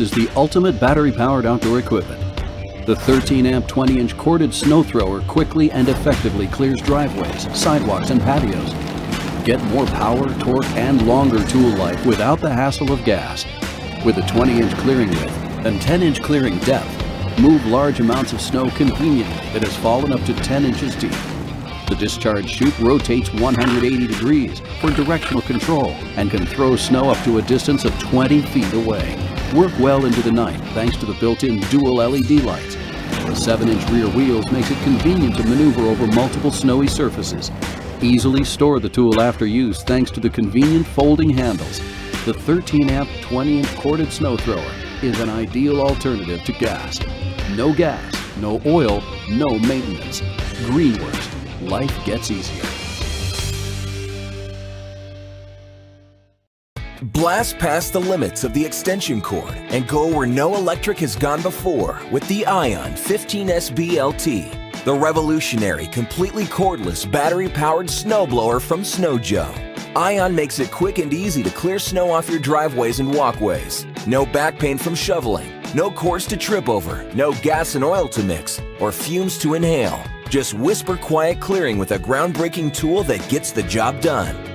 Is the ultimate battery-powered outdoor equipment. The 13-amp 20-inch corded snow thrower quickly and effectively clears driveways, sidewalks, and patios. Get more power, torque, and longer tool life without the hassle of gas. With a 20-inch clearing width and 10-inch clearing depth, move large amounts of snow conveniently that has fallen up to 10 inches deep. The discharge chute rotates 180 degrees for directional control and can throw snow up to a distance of 20 feet away. Work well into the night thanks to the built-in dual LED lights. The 7-inch rear wheels makes it convenient to maneuver over multiple snowy surfaces. Easily store the tool after use thanks to the convenient folding handles. The 13-amp 20-inch corded snow thrower is an ideal alternative to gas. No gas, no oil, no maintenance. Greenworks life gets easier. Blast past the limits of the extension cord and go where no electric has gone before with the Ion 15SB LT, the revolutionary, completely cordless, battery-powered snowblower from Snow Joe. Ion makes it quick and easy to clear snow off your driveways and walkways. No back pain from shoveling, no course to trip over, no gas and oil to mix, or fumes to inhale. Just whisper quiet clearing with a groundbreaking tool that gets the job done.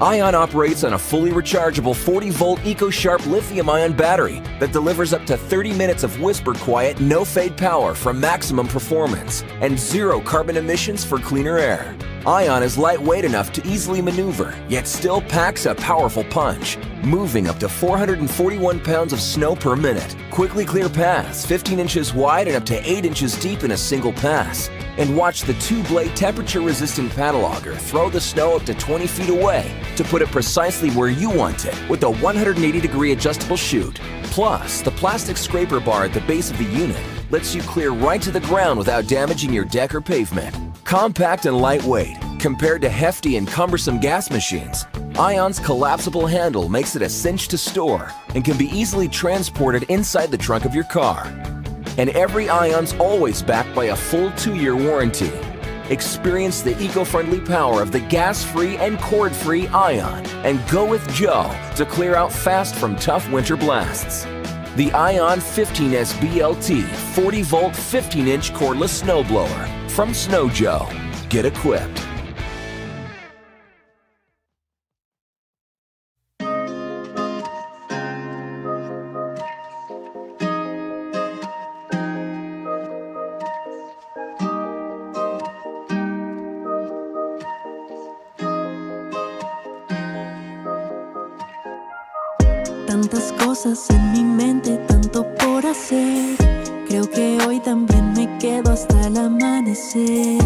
Ion operates on a fully rechargeable 40 volt EcoSharp lithium ion battery that delivers up to 30 minutes of whisper quiet, no fade power for maximum performance and zero carbon emissions for cleaner air. Ion is lightweight enough to easily maneuver, yet still packs a powerful punch, moving up to 441 pounds of snow per minute. Quickly clear paths 15 inches wide and up to 8 inches deep in a single pass and watch the two-blade temperature-resistant paddle auger throw the snow up to 20 feet away to put it precisely where you want it with a 180-degree adjustable chute. Plus, the plastic scraper bar at the base of the unit lets you clear right to the ground without damaging your deck or pavement. Compact and lightweight, compared to hefty and cumbersome gas machines, Ion's collapsible handle makes it a cinch to store and can be easily transported inside the trunk of your car and every Ion's always backed by a full two-year warranty. Experience the eco-friendly power of the gas-free and cord-free Ion and go with Joe to clear out fast from tough winter blasts. The Ion 15SB LT 40-volt 15-inch cordless snowblower from Snow Joe. Get equipped. Tantas cosas en mi mente, tanto por hacer. Creo que hoy también me quedo hasta el amanecer.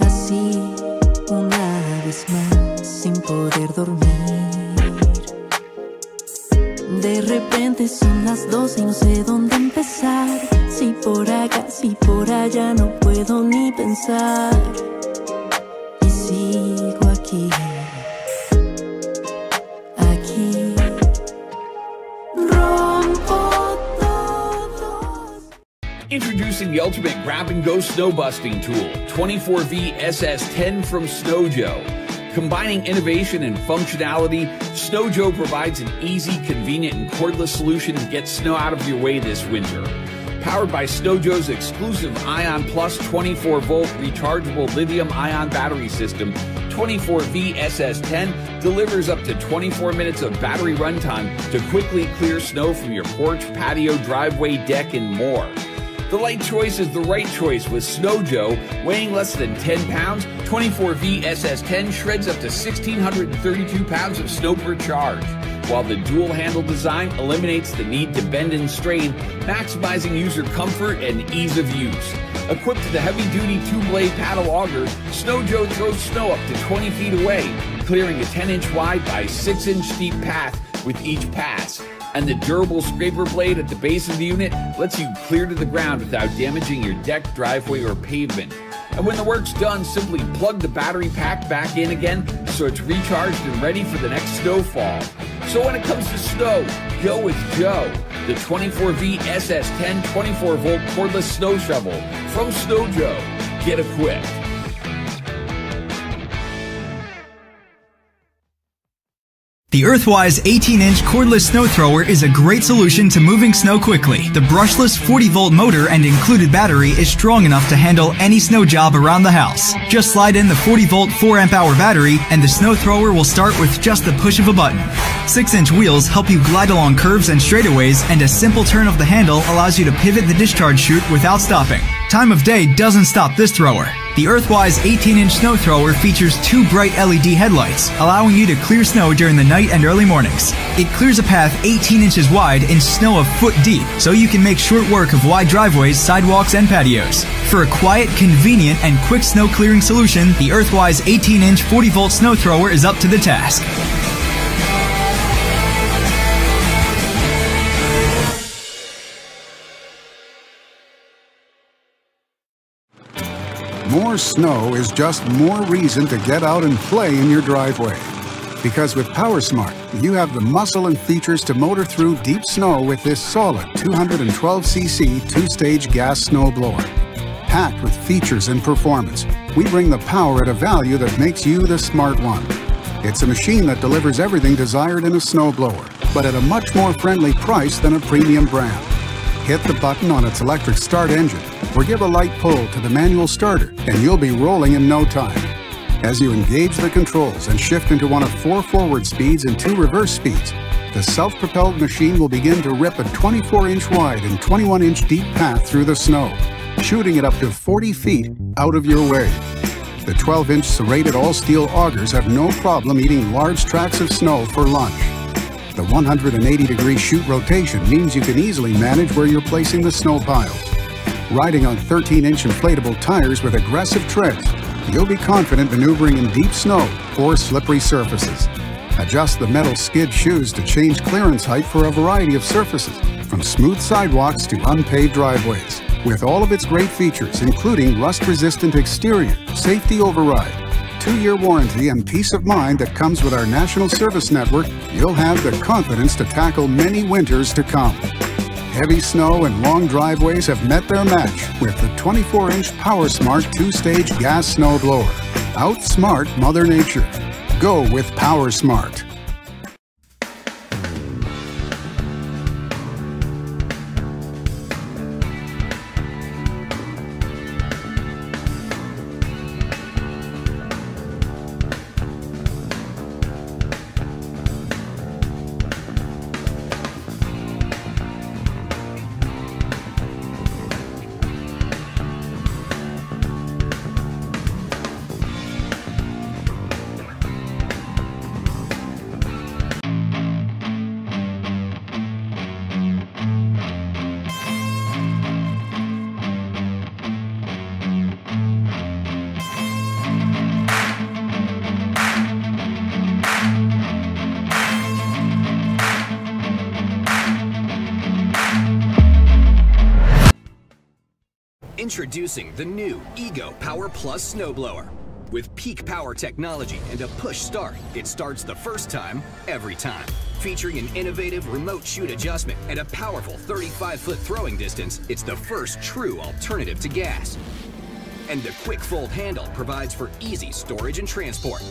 Así, una vez más, sin poder dormir. De repente son las dos y no sé dónde empezar. Si por acá, si por allá, no puedo ni pensar. Introducing the ultimate grab and go snow busting tool, 24V SS10 from Snow Joe. Combining innovation and functionality, Snow Joe provides an easy, convenient, and cordless solution to get snow out of your way this winter. Powered by Snow Joe's exclusive Ion Plus 24 volt rechargeable lithium ion battery system, 24V SS10 delivers up to 24 minutes of battery runtime to quickly clear snow from your porch, patio, driveway, deck, and more. The light choice is the right choice with Snow Joe, weighing less than 10 pounds. 24V SS10 shreds up to 1,632 pounds of snow per charge, while the dual handle design eliminates the need to bend and strain, maximizing user comfort and ease of use. Equipped with a heavy duty two blade paddle auger, Snow Joe throws snow up to 20 feet away, clearing a 10 inch wide by 6 inch steep path with each pass and the durable scraper blade at the base of the unit lets you clear to the ground without damaging your deck, driveway, or pavement. And when the work's done, simply plug the battery pack back in again so it's recharged and ready for the next snowfall. So when it comes to snow, go with Joe, the 24V SS10 24 volt cordless snow shovel from Snow Joe. Get equipped. The Earthwise 18-inch cordless snow thrower is a great solution to moving snow quickly. The brushless 40-volt motor and included battery is strong enough to handle any snow job around the house. Just slide in the 40-volt 4-amp-hour battery and the snow thrower will start with just the push of a button. 6-inch wheels help you glide along curves and straightaways and a simple turn of the handle allows you to pivot the discharge chute without stopping. Time of day doesn't stop this thrower. The Earthwise 18-inch snow thrower features two bright LED headlights, allowing you to clear snow during the night and early mornings. It clears a path 18 inches wide in snow a foot deep, so you can make short work of wide driveways, sidewalks, and patios. For a quiet, convenient, and quick snow clearing solution, the Earthwise 18-inch 40-volt snow thrower is up to the task. More snow is just more reason to get out and play in your driveway. Because with PowerSmart, you have the muscle and features to motor through deep snow with this solid 212cc two-stage gas snowblower. Packed with features and performance, we bring the power at a value that makes you the smart one. It's a machine that delivers everything desired in a snowblower, but at a much more friendly price than a premium brand hit the button on its electric start engine or give a light pull to the manual starter and you'll be rolling in no time. As you engage the controls and shift into one of four forward speeds and two reverse speeds, the self-propelled machine will begin to rip a 24-inch wide and 21-inch deep path through the snow, shooting it up to 40 feet out of your way. The 12-inch serrated all-steel augers have no problem eating large tracts of snow for lunch. The 180 degree chute rotation means you can easily manage where you're placing the snow piles. Riding on 13 inch inflatable tires with aggressive treads, you'll be confident maneuvering in deep snow or slippery surfaces. Adjust the metal skid shoes to change clearance height for a variety of surfaces, from smooth sidewalks to unpaved driveways. With all of its great features, including rust-resistant exterior, safety override, two-year warranty and peace of mind that comes with our national service network, you'll have the confidence to tackle many winters to come. Heavy snow and long driveways have met their match with the 24-inch PowerSmart two-stage gas snowblower. Outsmart Mother Nature. Go with PowerSmart. Introducing the new Ego Power Plus Snowblower. With peak power technology and a push start, it starts the first time, every time. Featuring an innovative remote chute adjustment and a powerful 35-foot throwing distance, it's the first true alternative to gas. And the quick fold handle provides for easy storage and transport.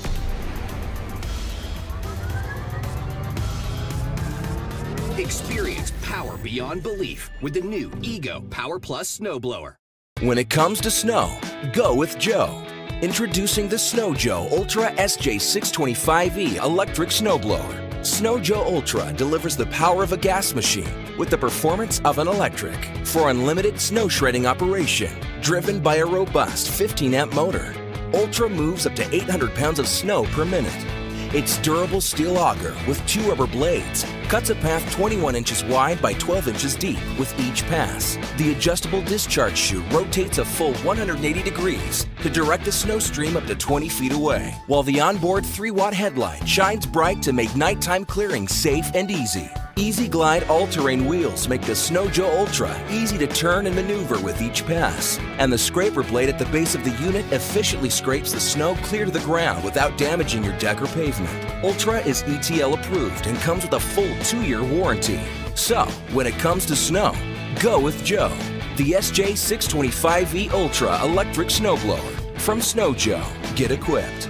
Experience power beyond belief with the new Ego Power Plus Snowblower. When it comes to snow, go with Joe. Introducing the Snow Joe Ultra SJ625E electric snowblower. Snow Joe Ultra delivers the power of a gas machine with the performance of an electric for unlimited snow shredding operation, driven by a robust 15 amp motor. Ultra moves up to 800 pounds of snow per minute its durable steel auger with two rubber blades cuts a path 21 inches wide by 12 inches deep with each pass. The adjustable discharge chute rotates a full 180 degrees to direct the snow stream up to 20 feet away, while the onboard 3 watt headlight shines bright to make nighttime clearing safe and easy. Easy Glide all-terrain wheels make the Snow Joe Ultra easy to turn and maneuver with each pass. And the scraper blade at the base of the unit efficiently scrapes the snow clear to the ground without damaging your deck or pavement. Ultra is ETL approved and comes with a full two-year warranty. So, when it comes to snow, go with Joe. The SJ625E Ultra electric snowblower. From Snow Joe, get equipped.